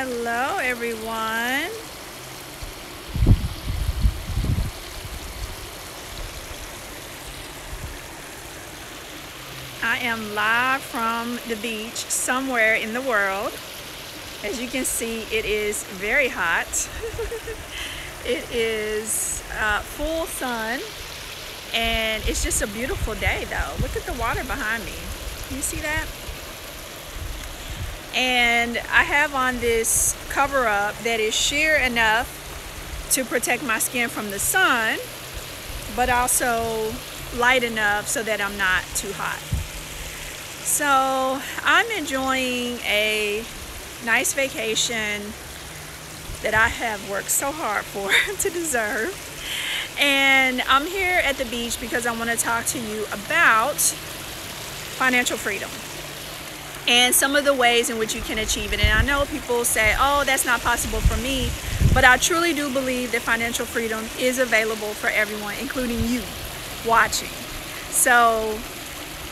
Hello, everyone. I am live from the beach somewhere in the world. As you can see, it is very hot. it is uh, full sun and it's just a beautiful day though. Look at the water behind me. Can you see that? And I have on this cover up that is sheer enough to protect my skin from the sun, but also light enough so that I'm not too hot. So I'm enjoying a nice vacation that I have worked so hard for to deserve. And I'm here at the beach because I want to talk to you about financial freedom and some of the ways in which you can achieve it. And I know people say, oh, that's not possible for me, but I truly do believe that financial freedom is available for everyone, including you watching. So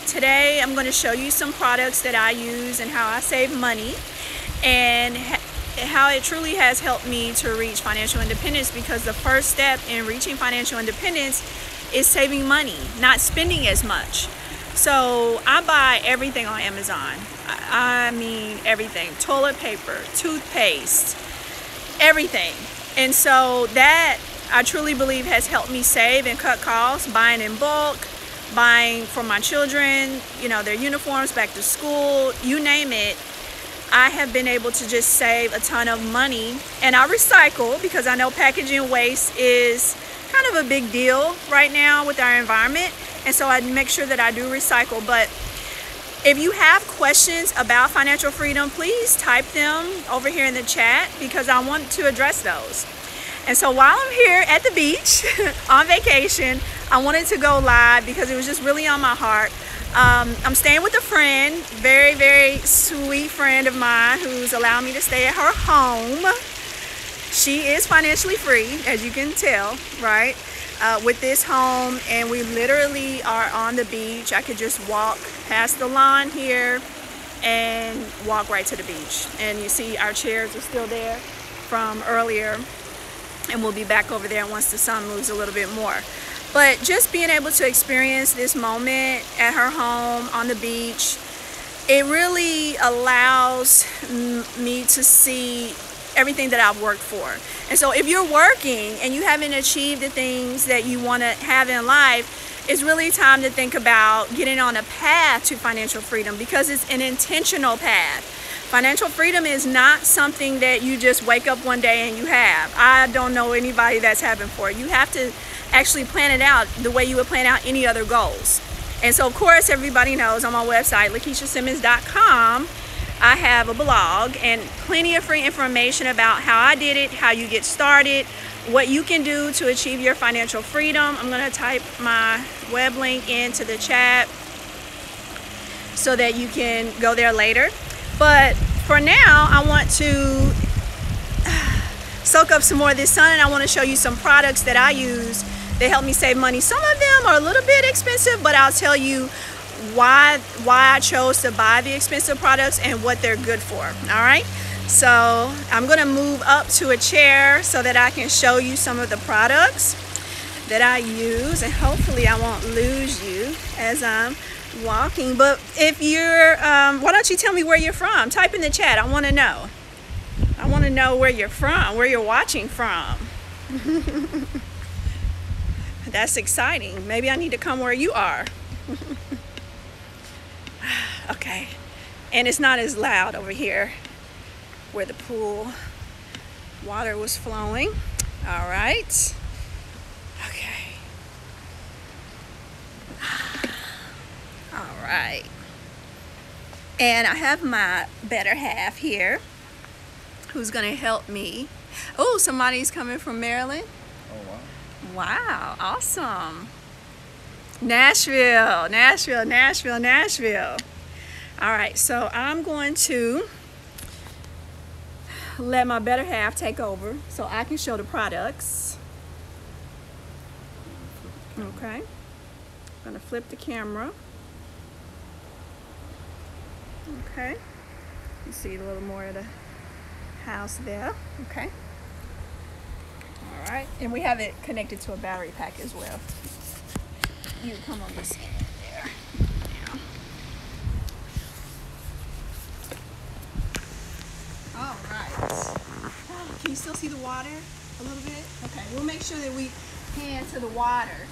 today I'm going to show you some products that I use and how I save money and how it truly has helped me to reach financial independence because the first step in reaching financial independence is saving money, not spending as much. So I buy everything on Amazon. I mean everything, toilet paper, toothpaste, everything. And so that I truly believe has helped me save and cut costs, buying in bulk, buying for my children, you know, their uniforms, back to school, you name it. I have been able to just save a ton of money and I recycle because I know packaging waste is kind of a big deal right now with our environment and so I make sure that I do recycle but if you have questions about financial freedom please type them over here in the chat because I want to address those and so while I'm here at the beach on vacation I wanted to go live because it was just really on my heart um, I'm staying with a friend, very, very sweet friend of mine who's allowed me to stay at her home. She is financially free, as you can tell, right? Uh, with this home, and we literally are on the beach. I could just walk past the lawn here and walk right to the beach. And you see our chairs are still there from earlier, and we'll be back over there once the sun moves a little bit more. But just being able to experience this moment at her home on the beach, it really allows me to see everything that I've worked for. And so if you're working and you haven't achieved the things that you want to have in life, it's really time to think about getting on a path to financial freedom because it's an intentional path. Financial freedom is not something that you just wake up one day and you have. I don't know anybody that's having for it. You have to actually plan it out the way you would plan out any other goals. And so, of course, everybody knows on my website, LakishaSimmons.com, I have a blog and plenty of free information about how I did it, how you get started, what you can do to achieve your financial freedom. I'm going to type my web link into the chat so that you can go there later. But for now, I want to soak up some more of this sun and I want to show you some products that I use they help me save money. Some of them are a little bit expensive, but I'll tell you why why I chose to buy the expensive products and what they're good for. All right. So I'm to move up to a chair so that I can show you some of the products that I use and hopefully I won't lose you as I'm walking. But if you're, um, why don't you tell me where you're from? Type in the chat. I want to know. I want to know where you're from, where you're watching from. That's exciting. Maybe I need to come where you are. okay. And it's not as loud over here where the pool water was flowing. All right. Okay. All right. And I have my better half here who's going to help me. Oh, somebody's coming from Maryland. Oh, wow. Wow, awesome. Nashville, Nashville, Nashville, Nashville. All right, so I'm going to let my better half take over so I can show the products. Okay, I'm gonna flip the camera. Okay, you see a little more of the house there. Okay. All right, and we have it connected to a battery pack as well. You come on this end there. Yeah. All right. Can you still see the water a little bit? Okay, we'll make sure that we pan to the water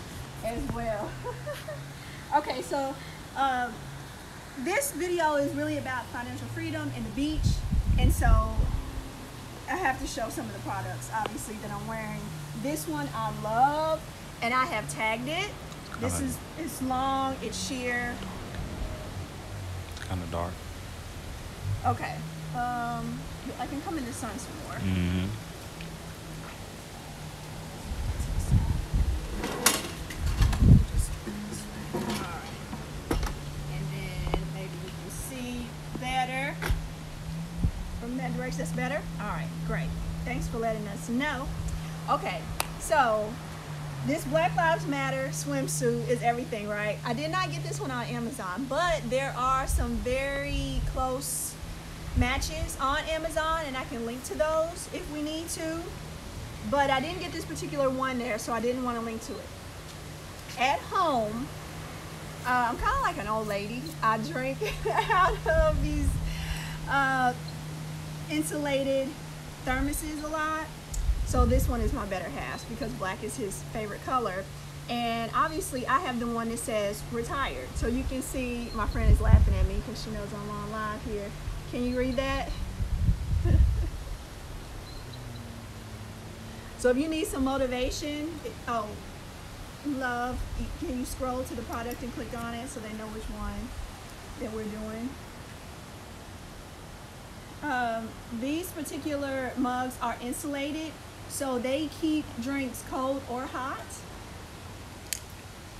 as well. okay, so um, this video is really about financial freedom and the beach. And so I have to show some of the products, obviously, that I'm wearing. This one I love, and I have tagged it. This is, it's long, it's sheer. It's Kind of dark. Okay. Um, I can come in the sun some more. Mm-hmm. And then maybe we can see better from that direction. That's better? All right, great. Thanks for letting us know. Okay, so this Black Lives Matter swimsuit is everything, right? I did not get this one on Amazon, but there are some very close matches on Amazon, and I can link to those if we need to. But I didn't get this particular one there, so I didn't want to link to it. At home, uh, I'm kind of like an old lady. I drink out of these uh, insulated thermoses a lot. So this one is my better half because black is his favorite color. And obviously I have the one that says retired. So you can see my friend is laughing at me because she knows I'm on live here. Can you read that? so if you need some motivation, it- oh, love, can you scroll to the product and click on it so they know which one that we're doing? Um, these particular mugs are insulated, so they keep drinks cold or hot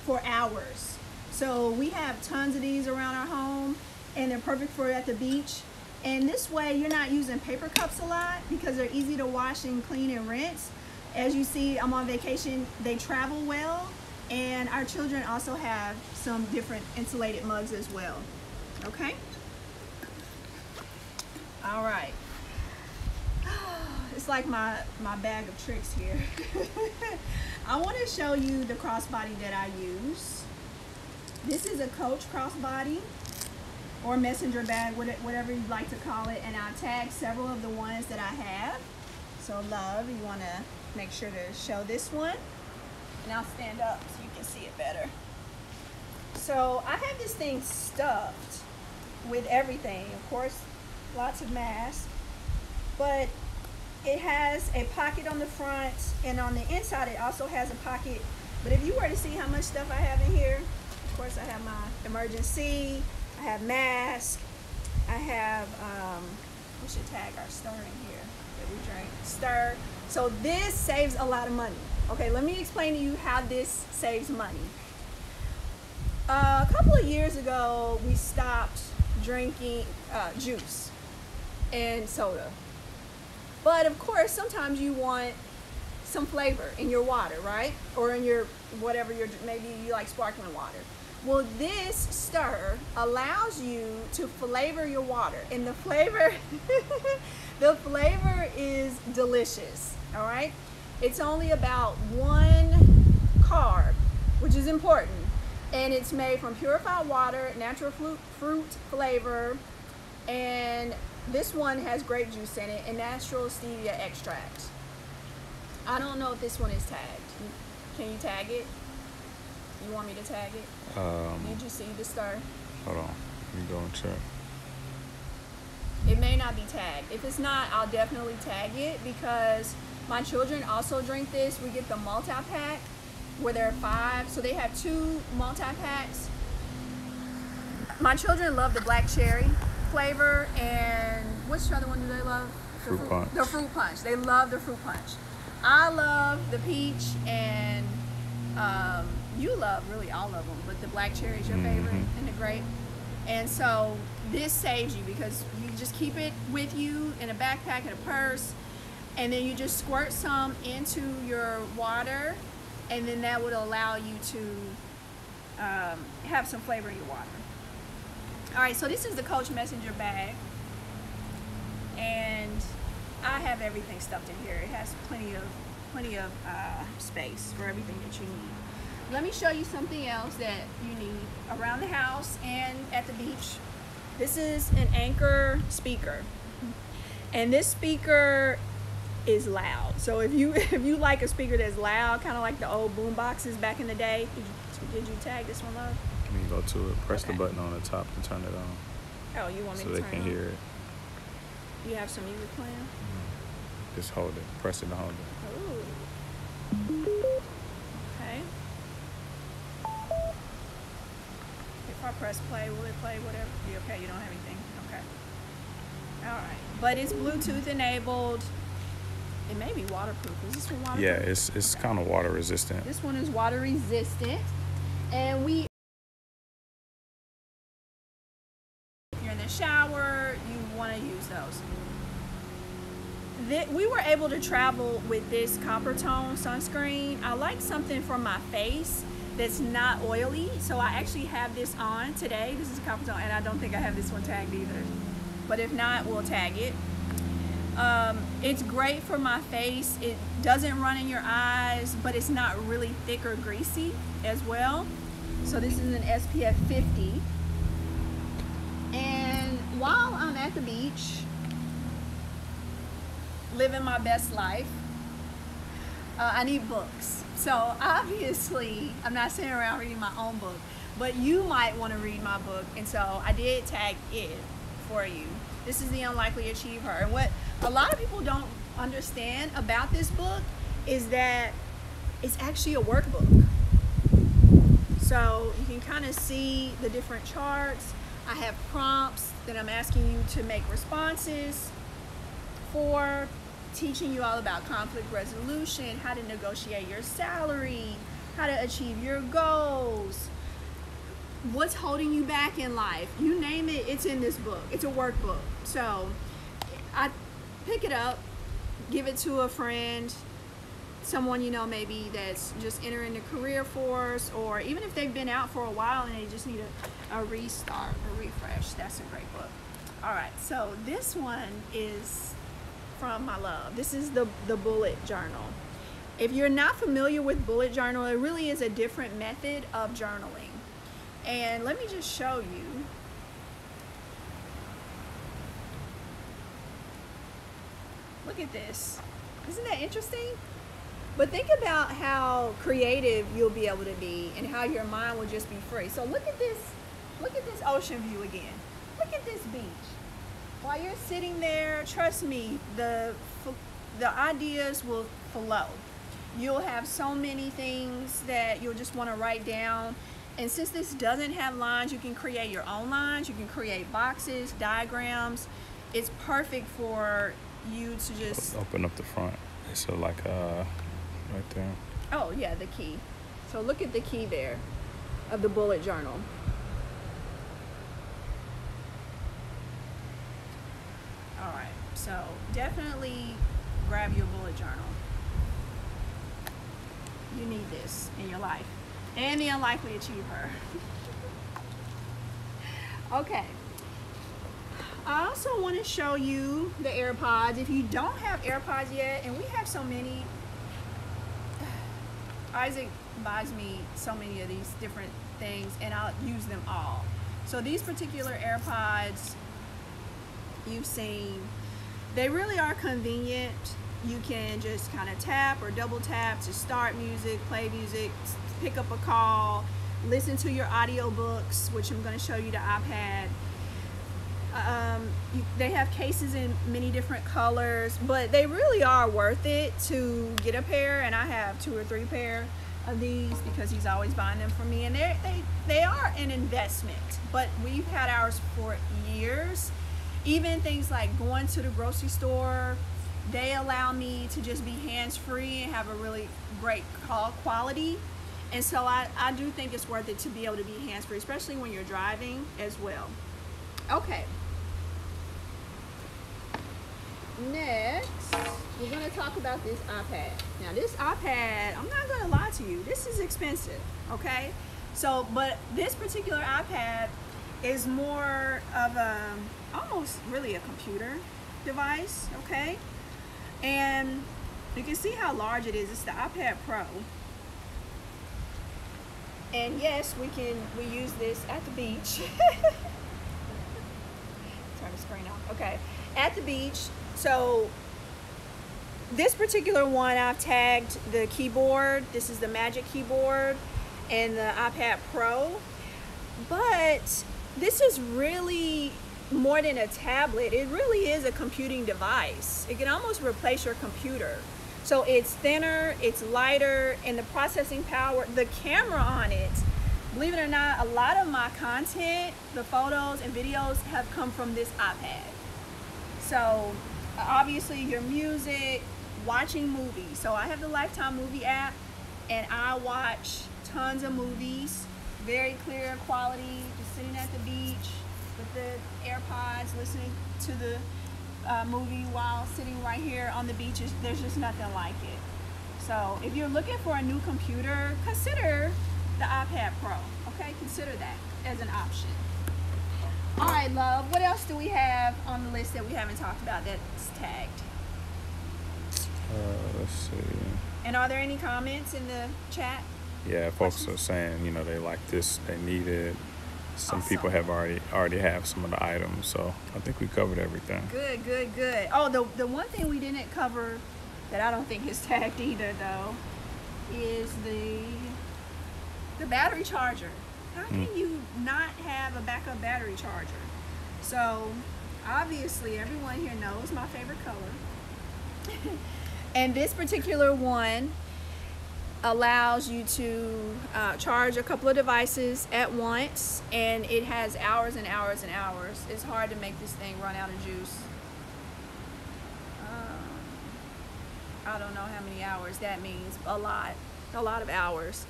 for hours. So we have tons of these around our home, and they're perfect for at the beach. And this way, you're not using paper cups a lot because they're easy to wash and clean and rinse. As you see, I'm on vacation. They travel well, and our children also have some different insulated mugs as well. Okay. All right. It's like my, my bag of tricks here. I want to show you the crossbody that I use. This is a Coach crossbody or messenger bag, whatever you'd like to call it. And I tagged several of the ones that I have. So love, you want to make sure to show this one. And I'll stand up so you can see it better. So I have this thing stuffed with everything. Of course, lots of masks. But it has a pocket on the front and on the inside it also has a pocket. But if you were to see how much stuff I have in here, of course I have my emergency, I have mask, I have, um, we should tag our Stur in here that we drink. Stur. So this saves a lot of money. Okay, let me explain to you how this saves money. Uh, a couple of years ago, we stopped drinking uh, juice and soda. But of course, sometimes you want some flavor in your water, right? Or in your whatever your maybe you like sparkling water. Well, this Stur allows you to flavor your water, and the flavor, the flavor is delicious. All right, it's only about one carb, which is important, and it's made from purified water, natural fruit, fruit flavor, and this one has grape juice in it and natural stevia extract. I don't know if this one is tagged. Can you tag it? You want me to tag it? Um, Did you see the star? hold on. Let me go and check. It may not be tagged. If it's not, I'll definitely tag it because my children also drink this. We get the multi-pack where there are five. So they have two multi-packs. My children love the black cherry flavor and which other one do they love? The Fruit punch. The fruit punch. They love the fruit punch. I love the peach and um, you love really all of them, but the black cherry is your favorite Mhm. and the grape. And so this saves you because you just keep it with you in a backpack and a purse, and then you just squirt some into your water, and then that would allow you to um, have some flavor in your water. All right, so this is the Coach Messenger bag, and I have everything stuffed in here. It has plenty of plenty of uh, space for everything that you need. Let me show you something else that you need around the house and at the beach. This is an Anker speaker. And this speaker is loud. So if you if you like a speaker that's loud, kind of like the old boom boxes back in the day, did you, did you tag this one, love? You can go to it, press Okay. the button on the top to turn it on Oh, you want me so to they turn can on? hear it. You have some music playing? Mm-hmm. Just hold it, press it to hold it. Ooh. Okay. If I press play, will it play whatever? You okay? You don't have anything? Okay. All right. But it's Bluetooth enabled. It may be waterproof. Is this one waterproof? Yeah, it's it's Okay. kind of water resistant. This one is water resistant. And we if you're in the shower, you want to use those. Th- we were able to travel with this Coppertone sunscreen. I like something for my face that's not oily, so I actually have this on today. This is Coppertone, and I don't think I have this one tagged either. But if not, we'll tag it. Um, it's great for my face. It doesn't run in your eyes, but it's not really thick or greasy as well. So this is an SPF 50. And while I'm at the beach, living my best life, uh, I need books. So obviously, I'm not sitting around reading my own book, but you might want to read my book. And so I did tag it for you. This is The Unlikely AchieveHer. And what a lot of people don't understand about this book is that it's actually a workbook. So you can kind of see the different charts. I have prompts that I'm asking you to make responses for teaching you all about conflict resolution, how to negotiate your salary, how to achieve your goals, what's holding you back in life. You name it, it's in this book. It's a workbook. So I pick it up, give it to a friend, someone you know maybe that's just entering the career force, or even if they've been out for a while and they just need a, a restart, a refresh. That's a great book. All right, so this one is from my love. This is the the bullet journal. If you're not familiar with bullet journal, it really is a different method of journaling. And let me just show you. Look at this. Isn't that interesting? But think about how creative you'll be able to be and how your mind will just be free. So look at this, look at this ocean view again. Look at this beach. While you're sitting there, trust me, the the ideas will flow. You'll have so many things that you'll just want to write down. And since this doesn't have lines, you can create your own lines. You can create boxes, diagrams. It's perfect for you to just Open up the front. So like uh, right there. Oh yeah, the key. So look at the key there of the bullet journal. All right, so definitely grab your bullet journal. You need this in your life. And the Unlikely AchieveHer. okay. I also want to show you the AirPods. If you don't have AirPods yet, and we have so many, Isaac buys me so many of these different things, and I'll use them all. So these particular AirPods you've seen, they really are convenient. You can just kind of tap or double tap to start music, play music, pick up a call, listen to your audiobooks, which I'm going to show you the iPad. Um, you, they have cases in many different colors, but they really are worth it to get a pair. And I have two or three pair of these because he's always buying them for me, and they they they are an investment. But we've had ours for years. Even things like going to the grocery store, they allow me to just be hands free and have a really great call quality. And so I, I do think it's worth it to be able to be hands free, especially when you're driving as well. Okay. Next, we're going to talk about this iPad. Now, this iPad, I'm not going to lie to you, this is expensive, okay? So, but this particular iPad is more of a, almost really a computer device, okay? And you can see how large it is. It's the iPad Pro. And yes, we can we use this at the beach. Turn the screen off. Okay. At the beach. So this particular one I've tagged the keyboard. This is the Magic keyboard and the iPad Pro. But this is really more than a tablet. It really is a computing device. It can almost replace your computer. So it's thinner, it's lighter, and the processing power, the camera on it, believe it or not, a lot of my content, the photos and videos have come from this iPad. So obviously your music, watching movies. So I have the Lifetime movie app and I watch tons of movies, very clear quality, sitting at the beach with the AirPods, listening to the uh, movie while sitting right here on the beach. There's just nothing like it. So if you're looking for a new computer, consider the iPad Pro. Okay, consider that as an option. All right, love. What else do we have on the list that we haven't talked about that's tagged? Uh, let's see. And are there any comments in the chat? Yeah, folks are saying you know they like this, they need it. Some Awesome. people have already already have some of the items, so I think we covered everything. Good, good, good. Oh, the, the one thing we didn't cover that I don't think is tagged either, though, is the the battery charger. How can mm. you not have a backup battery charger? So, obviously, everyone here knows my favorite color. and this particular one allows you to uh, charge a couple of devices at once and it has hours and hours and hours. It's hard to make this thing run out of juice. Um, i don't know how many hours that means. A lot. A lot of hours.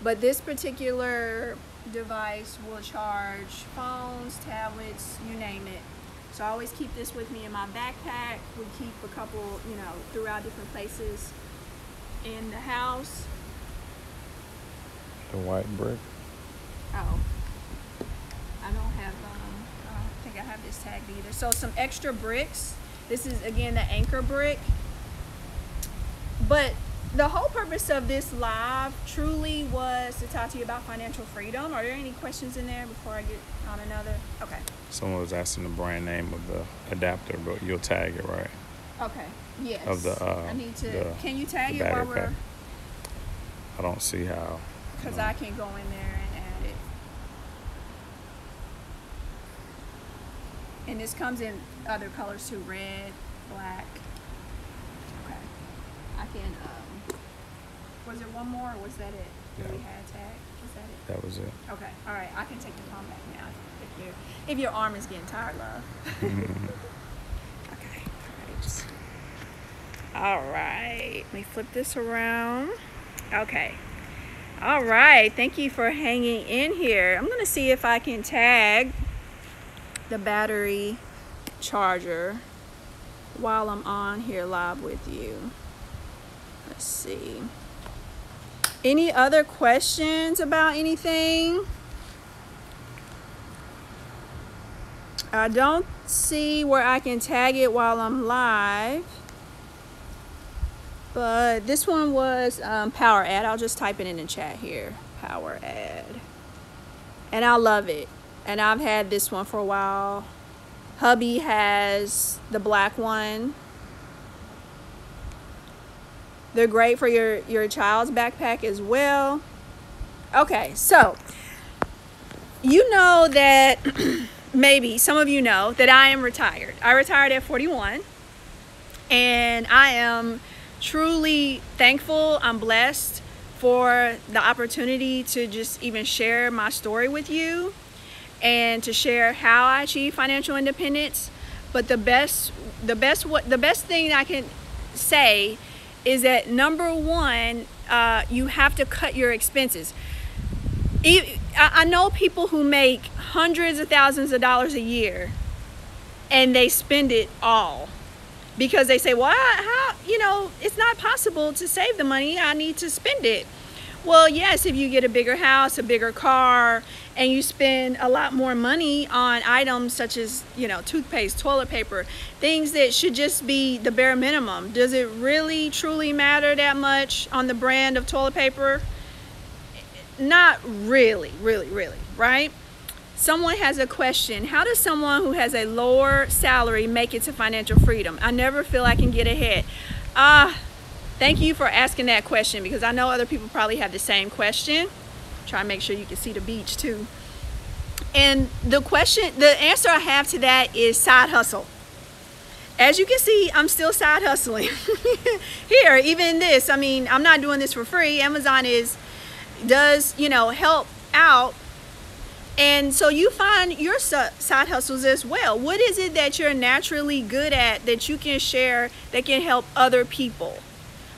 But this particular device will charge phones tablets you name it. So i always keep this with me in my backpack. We keep a couple you know throughout different places in the house The white brick. Oh. I don't have, um, I don't think I have this tagged either. So some extra bricks. This is again the Anker brick. But the whole purpose of this live truly was to talk to you about financial freedom. Are there any questions in there before I get on another? Okay. Someone was asking the brand name of the adapter, but you'll tag it, right? Okay. Yes. Of the, uh, I need to. the- can you tag it while battery we're? pack. I don't see how. Because I can go in there and add it. And this comes in other colors too, red, black. Okay. I can, um, was there one more or was that it? That we had tagged? Was that it? That was it. Okay, all right, I can take the palm back now if your if your arm is getting tired, love. okay, great. All right, let me flip this around. Okay. All right, thank you for hanging in here. I'm gonna see if I can tag the battery charger while I'm on here live with you. Let's see. Any other questions about anything? I don't see where I can tag it while I'm live. But this one was um, Poweradd. I'll just type it in the chat here. Poweradd. And I love it. And I've had this one for a while. Hubby has the black one. They're great for your, your child's backpack as well. Okay, so you know that maybe some of you know that I am retired. I retired at 41 and I am truly thankful. I'm blessed for the opportunity to just even share my story with you and to share how I achieve financial independence. But the best the best what the best thing I can say is that number one, uh, you have to cut your expenses. I know people who make hundreds of thousands of dollars a year and they spend it all because they say, well, how, you know, it's not possible to save the money. I need to spend it. Well, yes, if you get a bigger house, a bigger car, and you spend a lot more money on items such as, you know, toothpaste, toilet paper, things that should just be the bare minimum. Does it really truly matter that much on the brand of toilet paper? Not really, really, really, right? Someone has a question. How does someone who has a lower salary make it to financial freedom? I never feel I can get ahead. Ah, uh, thank you for asking that question because I know other people probably have the same question. Try to make sure you can see the beach too. And the question, the answer I have to that is side hustle. As you can see, I'm still side hustling. Here, even this, I mean, I'm not doing this for free. Amazon is, does, you know, help out and so you find your side hustles as well. What is it that you're naturally good at that you can share that can help other people?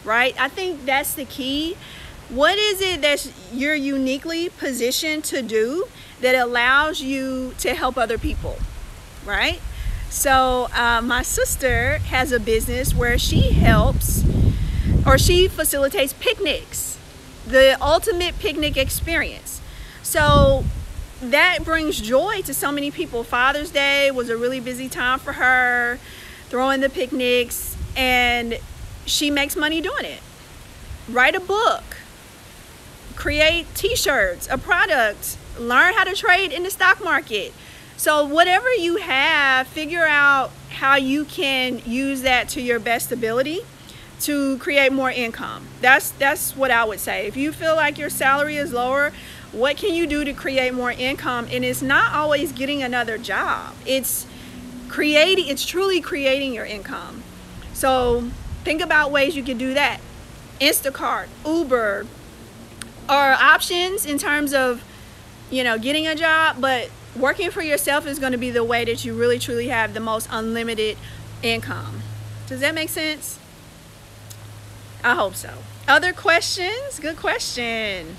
Right? I think that's the key. What is it that you're uniquely positioned to do that allows you to help other people? Right? So, uh, my sister has a business where she helps or she facilitates picnics, the ultimate picnic experience. So, that brings joy to so many people. Father's Day was a really busy time for her, throwing the picnics, and she makes money doing it. Write a book, create t shirts, a product, learn how to trade in the stock market. So, whatever you have, figure out how you can use that to your best ability to create more income. That's that's what I would say. If you feel like your salary is lower, what can you do to create more income? And it's not always getting another job. It's creating it's truly creating your income. So think about ways you can do that. Instacart uber are options in terms of you know getting a job but working for yourself is going to be the way that you really truly have the most unlimited income. Does that make sense? I hope so. Other questions? Good question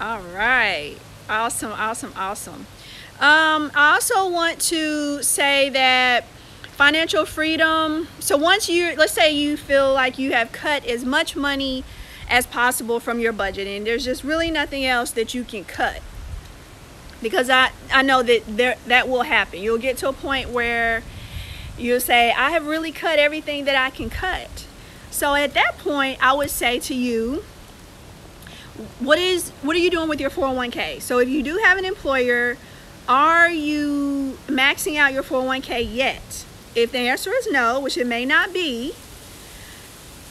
all right. Awesome, awesome, awesome. Um, I also want to say that financial freedom. So once you, let's say you feel like you have cut as much money as possible from your budget, and there's just really nothing else that you can cut. Because I, I know that there that will happen. You'll get to a point where you'll say, I have really cut everything that I can cut. So at that point, I would say to you, what is what are you doing with your 401k so if you do have an employer are you maxing out your 401k yet? If the answer is no which it may not be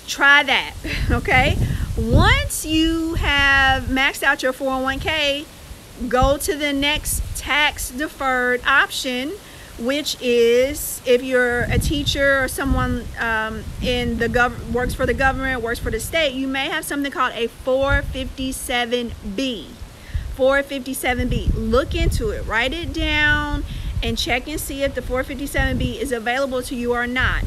try that okay? Once you have maxed out your 401k go to the next tax deferred option which is if you're a teacher or someone um, in the gov works for the government, works for the state, you may have something called a 457B. 457B. Look into it, write it down, and check and see if the 457B is available to you or not.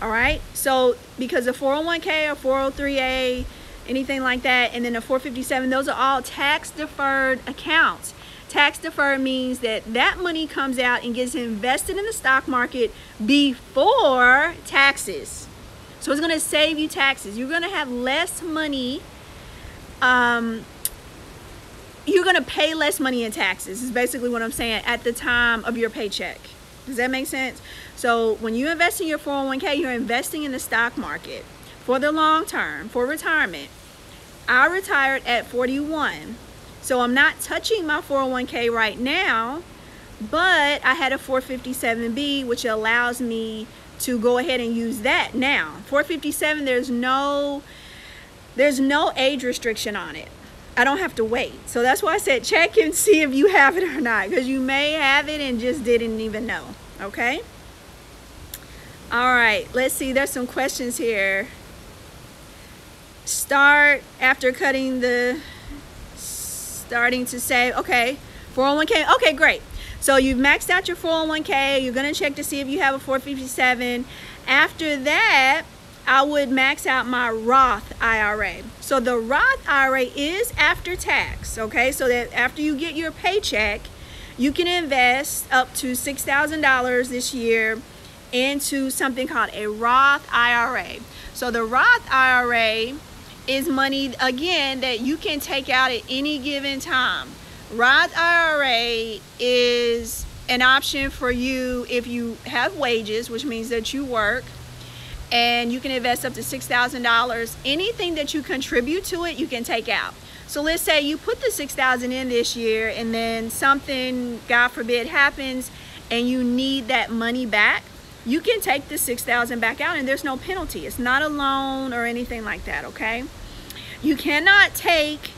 All right. So because the 401k or 403a, anything like that, and then the 457, those are all tax deferred accounts. Tax deferred means that that money comes out and gets invested in the stock market before taxes. So it's going to save you taxes. You're going to have less money. Um, you're going to pay less money in taxes, is basically what I'm saying, at the time of your paycheck. Does that make sense? So when you invest in your 401k, you're investing in the stock market for the long term, for retirement. I retired at 41. So I'm not touching my 401k right now, but I had a 457B, which allows me to go ahead and use that now. 457, there's no, there's no age restriction on it. I don't have to wait. So that's why I said check and see if you have it or not, because you may have it and just didn't even know, okay? All right, let's see, there's some questions here. Start after cutting the starting to say, okay, 401k, okay, great. So you've maxed out your 401k, you're gonna check to see if you have a 457. After that, I would max out my Roth IRA. So the Roth IRA is after tax, okay? So that after you get your paycheck, you can invest up to $6,000 this year into something called a Roth IRA. So the Roth IRA is money, again, that you can take out at any given time. Roth IRA is an option for you if you have wages, which means that you work, and you can invest up to $6,000. Anything that you contribute to it, you can take out. So let's say you put the 6,000 in this year and then something, God forbid, happens and you need that money back, you can take the 6,000 back out and there's no penalty. It's not a loan or anything like that, okay? You cannot take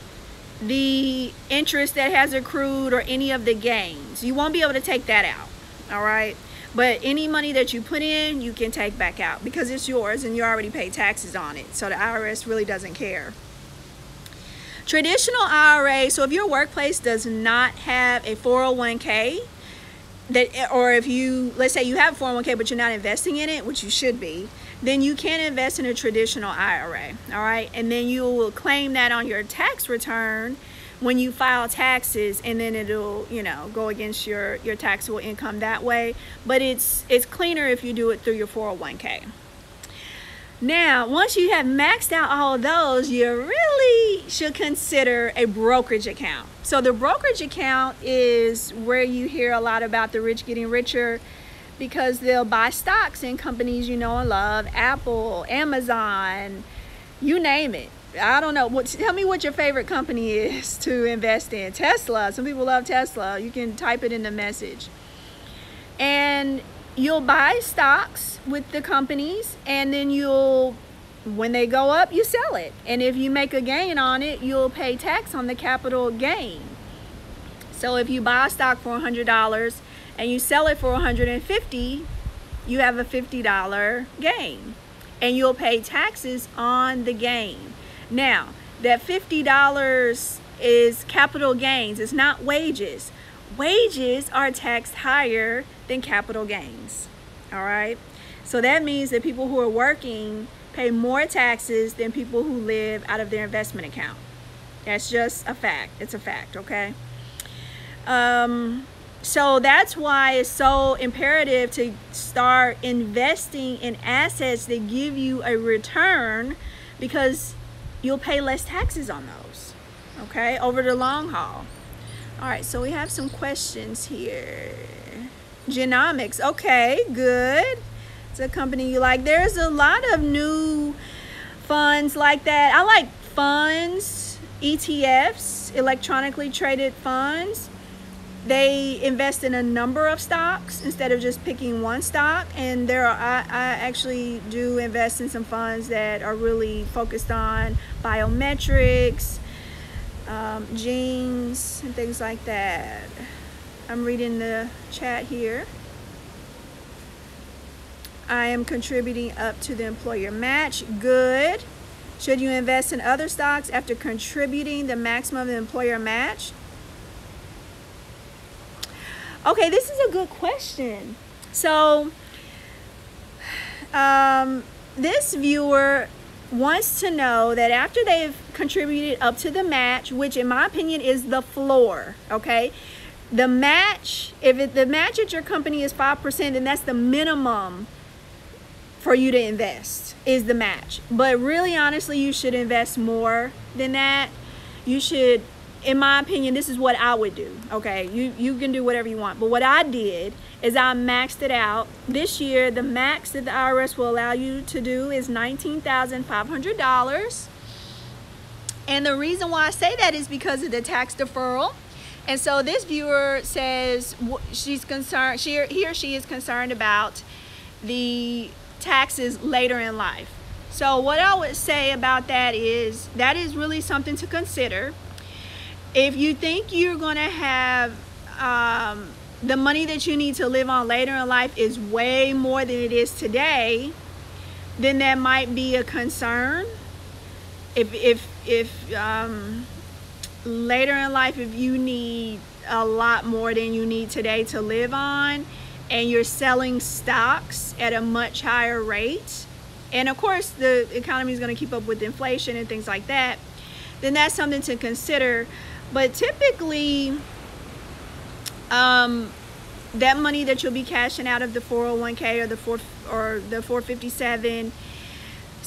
the interest that has accrued or any of the gains. You won't be able to take that out, all right? But any money that you put in, you can take back out because it's yours and you already paid taxes on it. So the IRS really doesn't care. Traditional IRA, so if your workplace does not have a 401k, that or if you let's say you have 401k but you're not investing in it, which you should be, then you can invest in a traditional IRA. All right, and then you will claim that on your tax return when you file taxes and then it'll you know go against your your taxable income that way but it's it's cleaner if you do it through your 401k now once you have maxed out all of those you really should consider a brokerage account so the brokerage account is where you hear a lot about the rich getting richer because they'll buy stocks in companies you know and love apple amazon you name it I don't know. What, tell me what your favorite company is to invest in. Tesla. Some people love Tesla. You can type it in the message. And you'll buy stocks with the companies and then you'll when they go up you sell it. And if you make a gain on it you'll pay tax on the capital gain. So if you buy a stock for $100 and you sell it for 150 you have a $50 gain. And you'll pay taxes on the gain. Now, that $50 is capital gains, it's not wages. Wages are taxed higher than capital gains. All right? So that means that people who are working pay more taxes than people who live out of their investment account. That's just a fact. It's a fact, okay? Um, so that's why it's so imperative to start investing in assets that give you a return because you'll pay less taxes on those, okay, over the long haul. All right, so we have some questions here. Genomics, okay, good. It's a company you like. There's a lot of new funds like that. I like funds, ETFs, electronically traded funds they invest in a number of stocks instead of just picking one stock and there are I, I, actually do invest in some funds that are really focused on biometrics um, genes and things like that I'm reading the chat here I am contributing up to the employer match good should you invest in other stocks after contributing the maximum of the employer match Okay, this is a good question. So, um, this viewer wants to know that after they've contributed up to the match, which in my opinion is the floor, okay? The match, if it, the match at your company is 5%, then that's the minimum for you to invest is the match. But really, honestly, you should invest more than that. You should in my opinion, this is what I would do. Okay, you, you can do whatever you want. But what I did is I maxed it out. This year, the max that the IRS will allow you to do is $19,500. And the reason why I say that is because of the tax deferral. And so this viewer says she's concerned, she, he or she is concerned about the taxes later in life. So what I would say about that is that is really something to consider if you think you're going to have um, the money that you need to live on later in life is way more than it is today, then that might be a concern. If if if um, later in life, if you need a lot more than you need today to live on, and you're selling stocks at a much higher rate, and of course the economy is going to keep up with inflation and things like that, then that's something to consider. But typically, um, that money that you'll be cashing out of the 401k or the four or the 457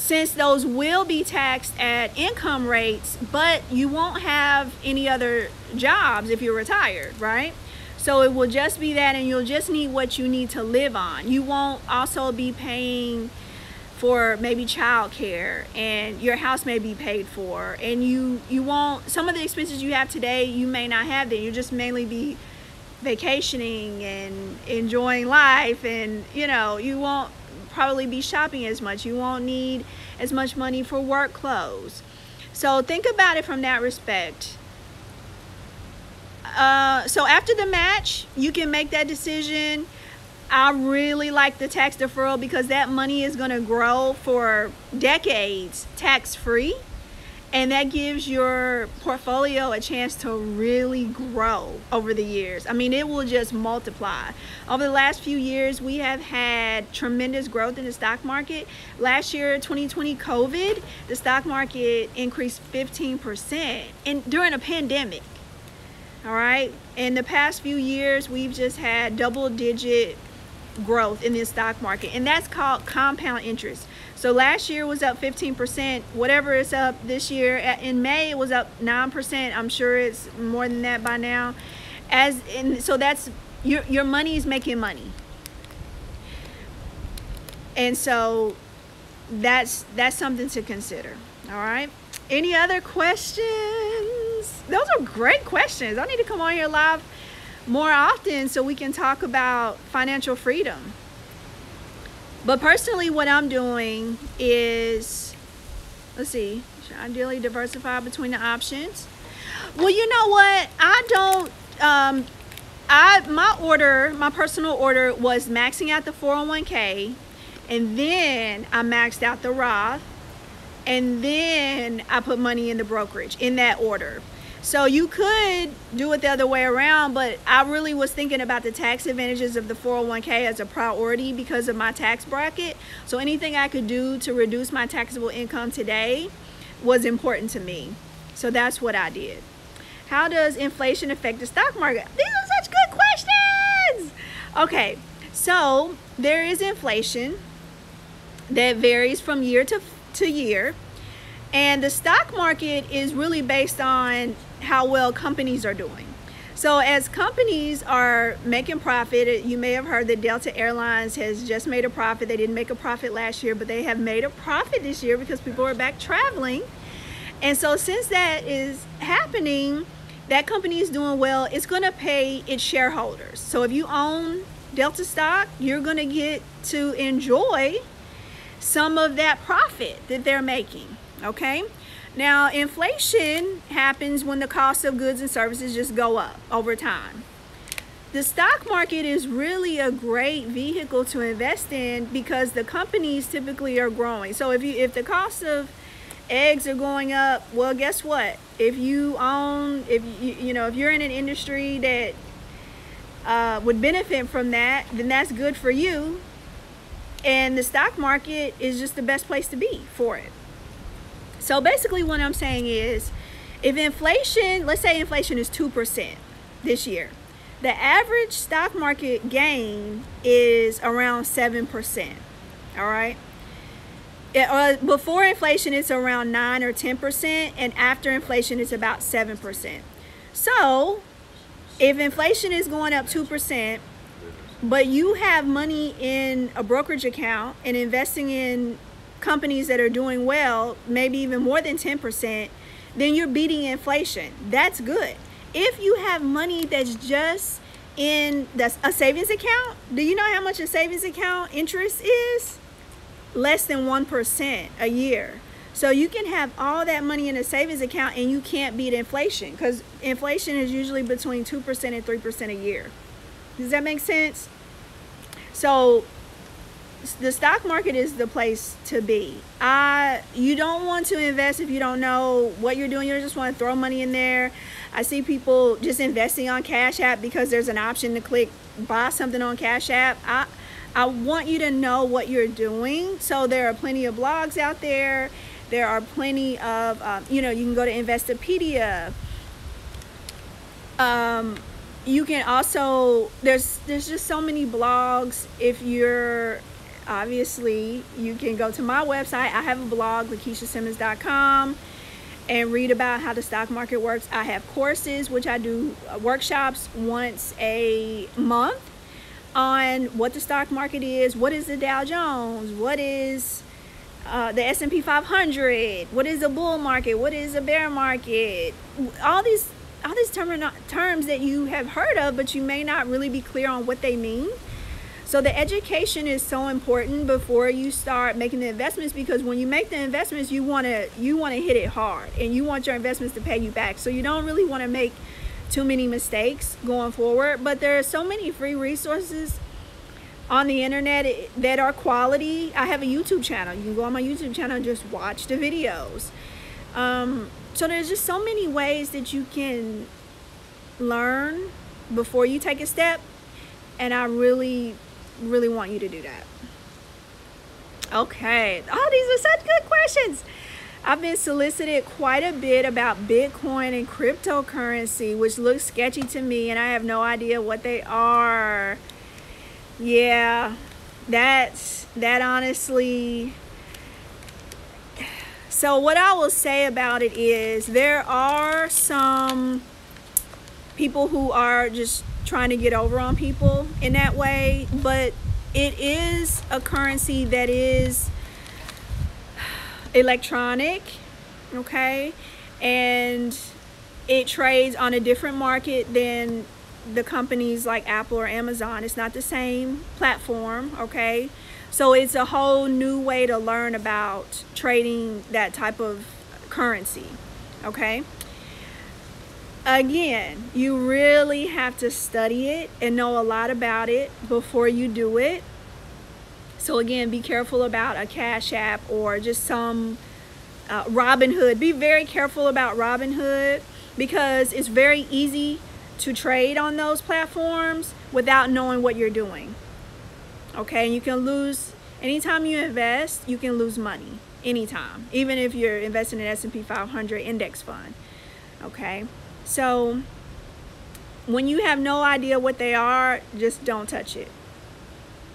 since those will be taxed at income rates, but you won't have any other jobs if you're retired, right? So it will just be that, and you'll just need what you need to live on. You won't also be paying for maybe childcare, and your house may be paid for, and you you won't. Some of the expenses you have today, you may not have then. you'll just mainly be vacationing and enjoying life, and you know you won't probably be shopping as much. You won't need as much money for work clothes. So think about it from that respect. Uh, so after the match, you can make that decision. I really like the tax deferral because that money is going to grow for decades tax free. And that gives your portfolio a chance to really grow over the years. I mean, it will just multiply. Over the last few years, we have had tremendous growth in the stock market. Last year, 2020 COVID, the stock market increased 15% and during a pandemic all right in the past few years we've just had double digit growth in the stock market and that's called compound interest so last year was up 15% whatever it's up this year in may it was up 9% i'm sure it's more than that by now as in so that's your your money is making money and so that's that's something to consider all right any other questions? Those are great questions. I need to come on here live more often so we can talk about financial freedom. But personally, what I'm doing is, let's see, should I ideally diversify between the options? Well, you know what? I don't, um, I, my order, my personal order was maxing out the 401k and then I maxed out the Roth and then I put money in the brokerage in that order. So you could do it the other way around, but I really was thinking about the tax advantages of the 401k as a priority because of my tax bracket. So anything I could do to reduce my taxable income today was important to me. So that's what I did. How does inflation affect the stock market? These are such good questions. Okay, so there is inflation that varies from year to to year. And the stock market is really based on how well companies are doing. So as companies are making profit, you may have heard that Delta Airlines has just made a profit. They didn't make a profit last year, but they have made a profit this year because people are back traveling. And so since that is happening, that company is doing well, it's going to pay its shareholders. So if you own Delta stock, you're going to get to enjoy some of that profit that they're making, okay? Now, inflation happens when the cost of goods and services just go up over time. The stock market is really a great vehicle to invest in because the companies typically are growing. So if you if the cost of eggs are going up, well, guess what? If you own, if you you know, if you're in an industry that uh, would benefit from that, then that's good for you and the stock market is just the best place to be for it. So basically what I'm saying is if inflation, let's say inflation is 2% this year, the average stock market gain is around 7%. All right. It, uh, before inflation, it's around 9 or 10%, and after inflation, it's about 7%. So, if inflation is going up 2%, but you have money in a brokerage account and investing in companies that are doing well, maybe even more than 10%, then you're beating inflation. That's good. If you have money that's just in the, a savings account, do you know how much a savings account interest is? Less than 1% a year. So you can have all that money in a savings account and you can't beat inflation because inflation is usually between 2% and 3% a year. Does that make sense? So the stock market is the place to be. I you don't want to invest if you don't know what you're doing. You just want to throw money in there. I see people just investing on Cash App because there's an option to click buy something on Cash App. I I want you to know what you're doing. So there are plenty of blogs out there. There are plenty of um, you know you can go to Investopedia. Um, you can also there's there's just so many blogs if you're obviously you can go to my website. I have a blog, lakishasimmons.com, and read about how the stock market works. I have courses, which I do uh, workshops once a month on what the stock market is, what is the Dow Jones, what is uh, the S&P 500, what is a bull market, what is a bear market, all these all these term- terms that you have heard of, but you may not really be clear on what they mean. So the education is so important before you start making the investments because when you make the investments, you want to you want to hit it hard and you want your investments to pay you back. So you don't really want to make too many mistakes going forward, but there are so many free resources on the internet that are quality. I have a YouTube channel. You can go on my YouTube channel and just watch the videos. Um, so there's just so many ways that you can learn before you take a step. And I really, really want you to do that. Okay. Oh, these are such good questions. I've been solicited quite a bit about Bitcoin and cryptocurrency, which looks sketchy to me, and I have no idea what they are. Yeah, that's that honestly so what I will say about it is there are some people who are just trying to get over on people in that way, but it is a currency that is electronic, okay? And it trades on a different market than the companies like Apple or Amazon. It's not the same platform, okay? So it's a whole new way to learn about trading that type of currency, okay? Again, you really have to study it and know a lot about it before you do it. So again, be careful about a Cash App or just some uh, Robinhood. Be very careful about Robinhood because it's very easy to trade on those platforms without knowing what you're doing okay you can lose anytime you invest you can lose money anytime even if you're investing in S&P 500 index fund okay so when you have no idea what they are just don't touch it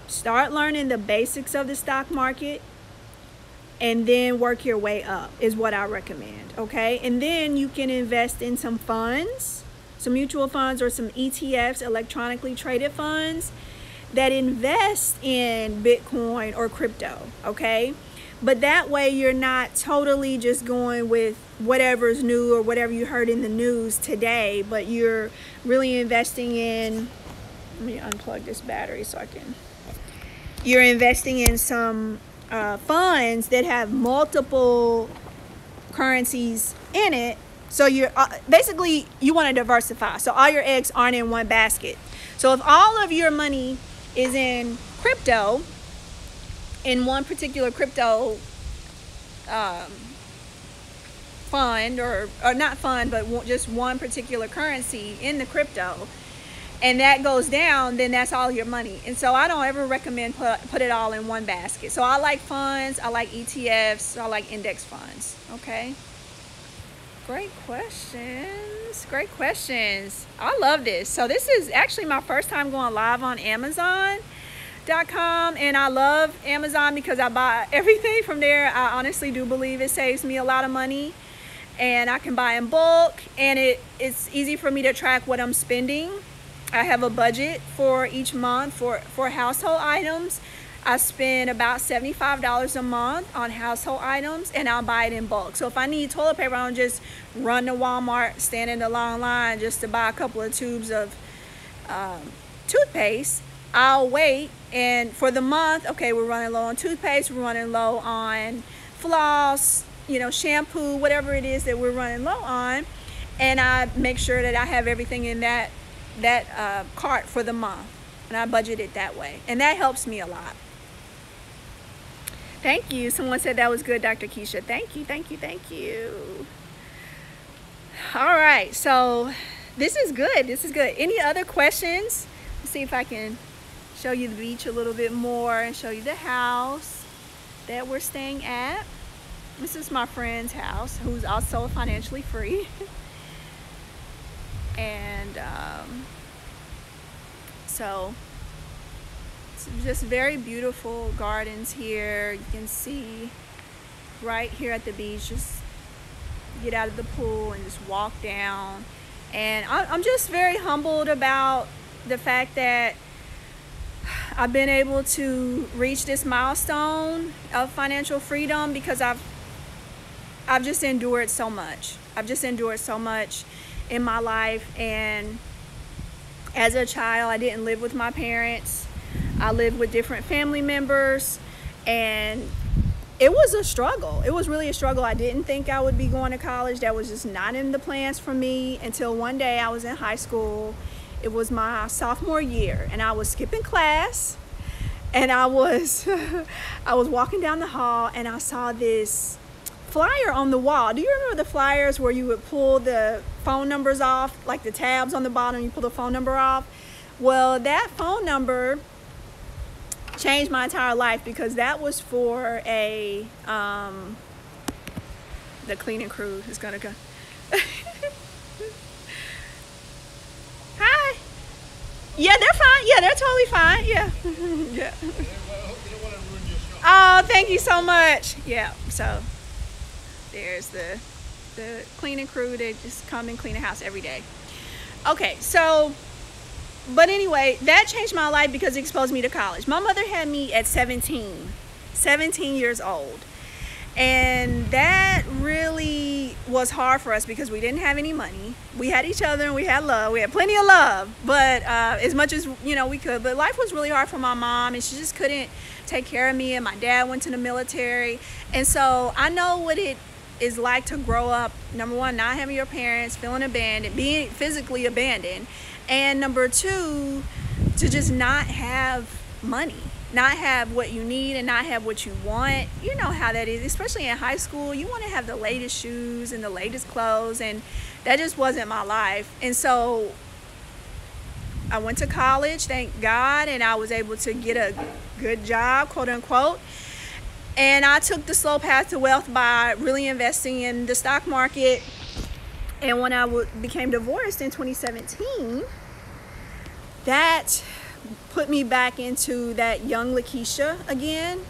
start learning the basics of the stock market and then work your way up is what I recommend okay and then you can invest in some funds some mutual funds or some ETFs electronically traded funds that invest in Bitcoin or crypto, okay? But that way you're not totally just going with whatever's new or whatever you heard in the news today, but you're really investing in, let me unplug this battery so I can, you're investing in some uh, funds that have multiple currencies in it. So you're uh, basically, you want to diversify. So all your eggs aren't in one basket. So if all of your money is in crypto, in one particular crypto um, fund, or, or not fund, but just one particular currency in the crypto, and that goes down, then that's all your money. And so I don't ever recommend put, put it all in one basket. So I like funds, I like ETFs, I like index funds, okay? Great questions. Great questions. I love this. So this is actually my first time going live on Amazon.com and I love Amazon because I buy everything from there. I honestly do believe it saves me a lot of money and I can buy in bulk and it, it's easy for me to track what I'm spending. I have a budget for each month for, for household items I spend about $75 a month on household items and I'll buy it in bulk. So if I need toilet paper, I don't just run to Walmart, stand in the long line just to buy a couple of tubes of um, toothpaste. I'll wait and for the month, okay, we're running low on toothpaste, we're running low on floss, you know, shampoo, whatever it is that we're running low on. And I make sure that I have everything in that, that uh, cart for the month. And I budget it that way. And that helps me a lot. Thank you. Someone said that was good, Dr. Kisha. Thank you, thank you, thank you. All right, so this is good. This is good. Any other questions? Let's see if I can show you the beach a little bit more and show you the house that we're staying at. This is my friend's house, who's also financially free. and um, so It's just very beautiful gardens here. You can see right here at the beach, just get out of the pool and just walk down. And I'm just very humbled about the fact that I've been able to reach this milestone of financial freedom because I've I've just endured so much. I've just endured so much in my life and as a child I didn't live with my parents. I lived with different family members and it was a struggle. It was really a struggle. I didn't think I would be going to college. That was just not in the plans for me until one day I was in high school. It was my sophomore year and I was skipping class and I was I was walking down the hall and I saw this flyer on the wall. Do you remember the flyers where you would pull the phone numbers off, like the tabs on the bottom, you pull the phone number off? Well, that phone number changed my entire life because that was for a um, the cleaning crew is gonna go. Yeah, they're fine. Yeah, they're totally fine. Yeah. yeah. Oh, thank you so much. Yeah. So there's the the cleaning crew. They just come and clean the house every day. Okay, so but anyway, that changed my life because it exposed me to college. My mother had me at 17, 17 years old. And that really was hard for us because we didn't have any money. We had each other and we had love. We had plenty of love, but uh, as much as you know we could. But life was really hard for my mom, and she just couldn't take care of me. And my dad went to the military, and so I know what it is like to grow up. Number one, not having your parents, feeling abandoned, being physically abandoned, and number two to just not have money not have what you need and not have what you want you know how that is especially in high school you want to have the latest shoes and the latest clothes and that just wasn't my life. And so i went to college thank god and i was able to get a good job quote unquote. And i took the slow path to wealth by really investing in the stock market. And when I became divorced in 2017, that put me back into that young Lakisha again,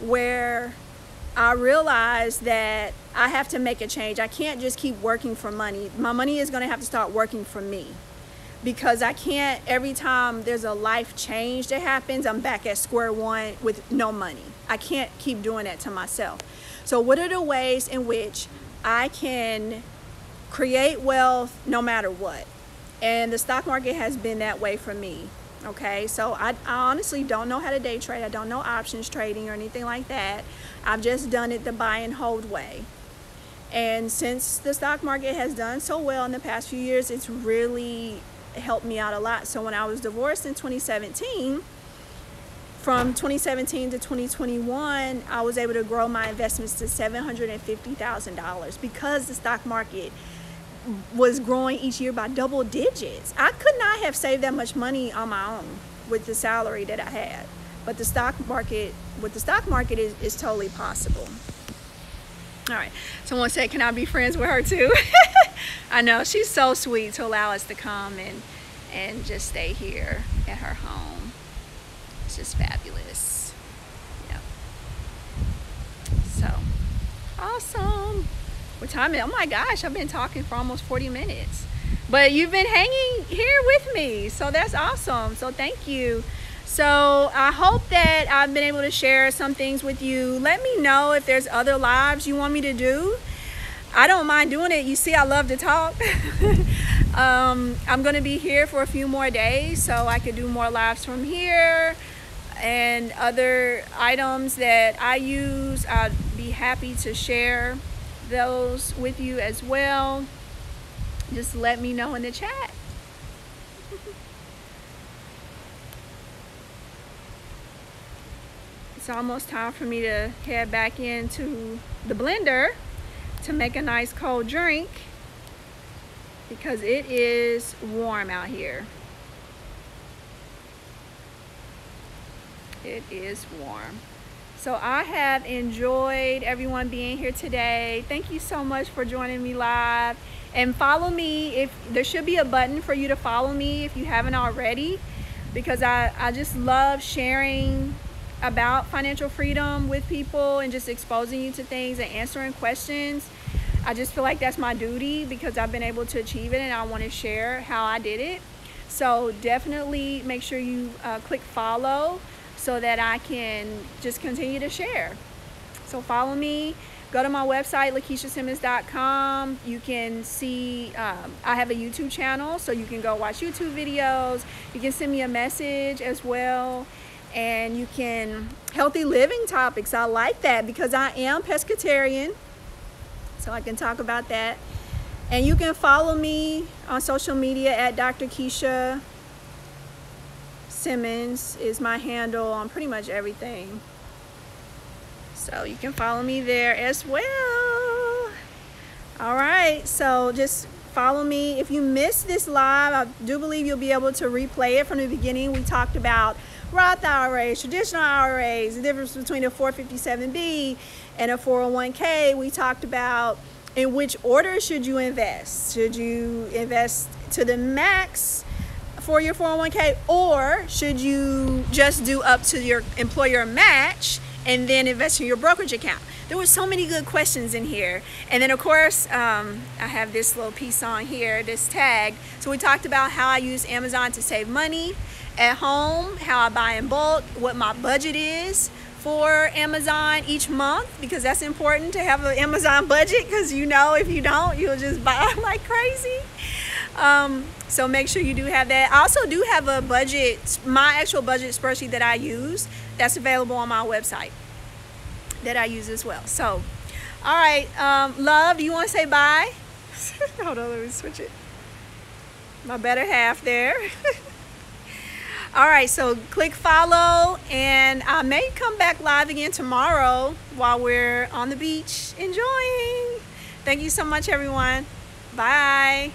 where I realized that I have to make a change. I can't just keep working for money. My money is going to have to start working for me because I can't, every time there's a life change that happens, I'm back at square one with no money. I can't keep doing that to myself. So, what are the ways in which I can create wealth no matter what. And the stock market has been that way for me. Okay, so I, I, honestly don't know how to day trade. I don't know options trading or anything like that. I've just done it the buy and hold way. And since the stock market has done so well in the past few years, it's really helped me out a lot. So when I was divorced in 2017, from 2017 to 2021, I was able to grow my investments to $750,000 because the stock market was growing each year by double digits. I could not have saved that much money on my own with the salary that I had. But the stock market, with the stock market, is, is totally possible. All right, someone said, can I be friends with her too? I know, she's so sweet to allow us to come and, and just stay here at her home. It's just fabulous. Yep. So, awesome. What time is Oh my gosh, I've been talking for almost 40 minutes. But you've been hanging here with me. So that's awesome. So thank you. So I hope that I've been able to share some things with you. Let me know if there's other lives you want me to do. I don't mind doing it. You see, I love to talk. um, I'm going to be here for a few more days so I could do more lives from here and other items that I use. I'd be happy to share those with you as well. Just let me know in the chat. it's almost time for me to head back into the blender to make a nice cold drink because it is warm out here. It is warm. So I have enjoyed everyone being here today. Thank you so much for joining me live. And follow me if there should be a button for you to follow me if you haven't already. because I, I just love sharing about financial freedom with people and just exposing you to things and answering questions. I just feel like that's my duty because I've been able to achieve it and I want to share how I did it. So definitely make sure you uh, click follow so that I can just continue to share. So follow me. Go to my website, LakishaSimmons.com. You can see, um, I have a YouTube channel, so you can go watch YouTube videos. You can send me a message as well. And you can, healthy living topics, I like that because I am pescatarian. So I can talk about that. And you can follow me on social media at Dr. Kisha Simmons is my handle on pretty much everything. So you can follow me there as well. All right, so just follow me. If you missed this live, I do believe you'll be able to replay it from the beginning. We talked about Roth IRAs, traditional IRAs, the difference between a 457B and a 401k. We talked about in which order should you invest? Should you invest to the max for your 401k or should you just do up to your employer match and then invest in your brokerage account? There were so many good questions in here. And then of course, um, I have this little piece on here, this tag. So we talked about how I use Amazon to save money at home, how I buy in bulk, what my budget is for Amazon each month because that's important to have an Amazon budget because you know if you don't, you'll just buy like crazy. Um, so make sure you do have that. I also do have a budget, my actual budget spreadsheet that I use that's available on my website that I use as well. So, all right, um, love, do you want to say bye? Hold on, let me switch it. My better half there. all right, so click follow, and I may come back live again tomorrow while we're on the beach enjoying. Thank you so much, everyone. Bye.